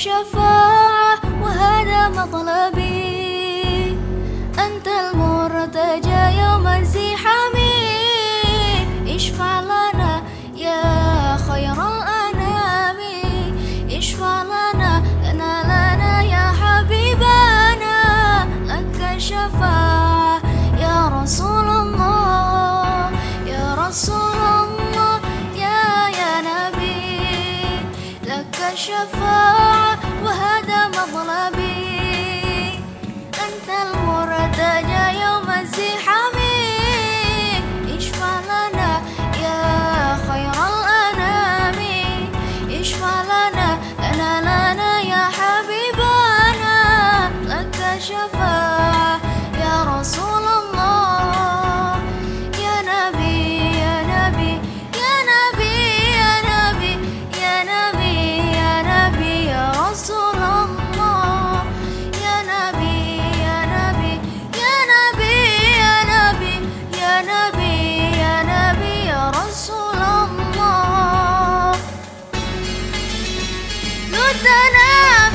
الشفاعة وهذا مطلبي. أنت المرتجى يوم الزحام. اشفع لنا يا خير الأنام. اشفع لنا لنا لنا يا حبيبنا. لك الشفاعة يا رسول الله يا رسول الله يا يا نبي. لك الشفاعة لدنا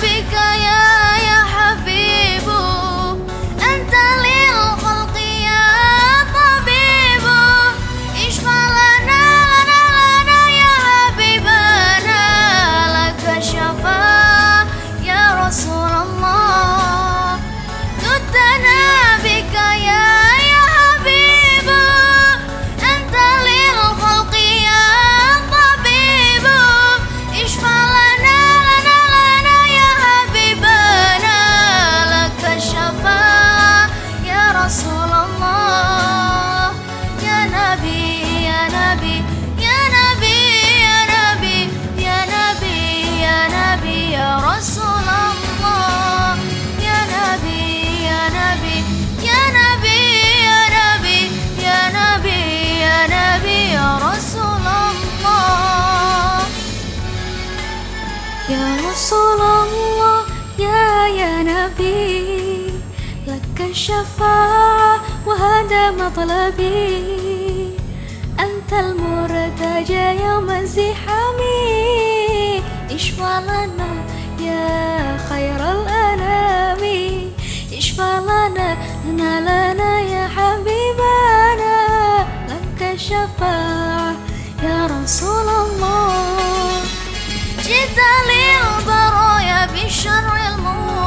يا رسول الله يا يا نبي لك الشفاعة وهذا مطلبي. أنت المرتجى يوم الزحام اشفع لنا يا خير الأنام؟ اشفع لنا لنا لنا يا حبيبنا. لك الشفاعة يا رسول الله. جدال للبرايا بشر الموت.